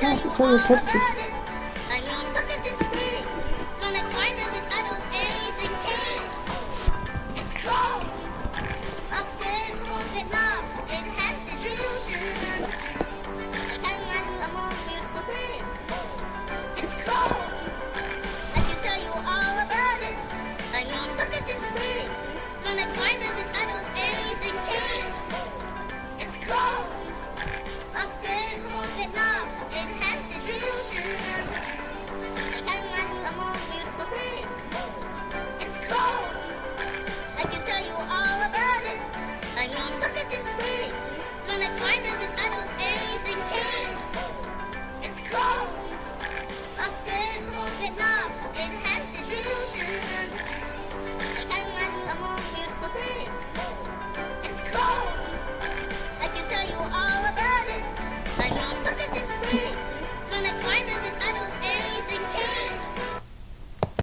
That's a solo. It's not and has